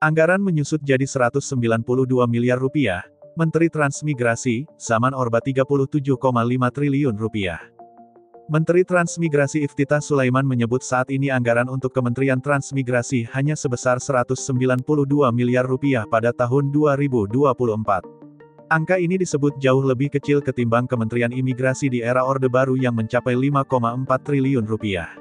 Anggaran menyusut jadi 192 miliar rupiah, Menteri Transmigrasi, zaman Orba 37,5 triliun rupiah. Menteri Transmigrasi Iftitah Sulaiman menyebut saat ini anggaran untuk Kementerian Transmigrasi hanya sebesar 192 miliar rupiah pada tahun 2024. Angka ini disebut jauh lebih kecil ketimbang Kementerian Imigrasi di era Orde Baru yang mencapai 5,4 triliun rupiah.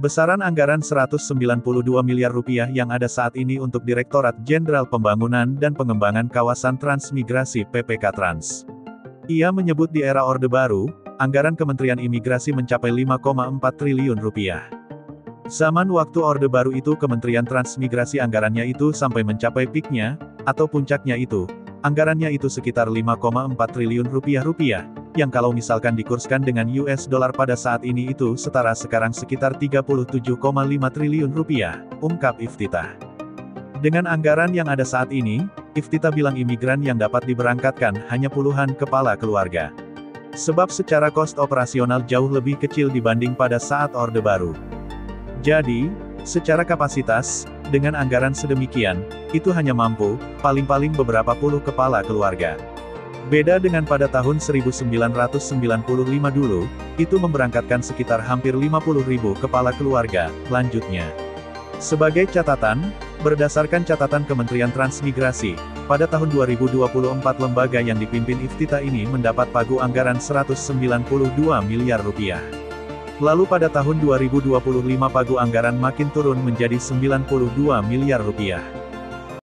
Besaran anggaran 192 miliar rupiah yang ada saat ini untuk Direktorat Jenderal Pembangunan dan Pengembangan Kawasan Transmigrasi PPK Trans. Ia menyebut di era Orde Baru, anggaran Kementerian Imigrasi mencapai 5,4 triliun rupiah. Zaman waktu Orde Baru itu Kementerian Transmigrasi anggarannya itu sampai mencapai peaknya, atau puncaknya itu, anggarannya itu sekitar 5,4 triliun rupiah rupiah, yang kalau misalkan dikurskan dengan US dollar pada saat ini itu setara sekarang sekitar 37,5 triliun rupiah, ungkap Iftitah. Dengan anggaran yang ada saat ini, Iftitah bilang imigran yang dapat diberangkatkan hanya puluhan kepala keluarga. Sebab secara kos operasional jauh lebih kecil dibanding pada saat Orde Baru. Jadi, secara kapasitas, dengan anggaran sedemikian, itu hanya mampu, paling-paling beberapa puluh kepala keluarga. Beda dengan pada tahun 1995 dulu, itu memberangkatkan sekitar hampir 50 ribu kepala keluarga, lanjutnya. Sebagai catatan, berdasarkan catatan Kementerian Transmigrasi, pada tahun 2024 lembaga yang dipimpin Iftita ini mendapat pagu anggaran 192 miliar rupiah. Lalu pada tahun 2025 pagu anggaran makin turun menjadi 92 miliar rupiah.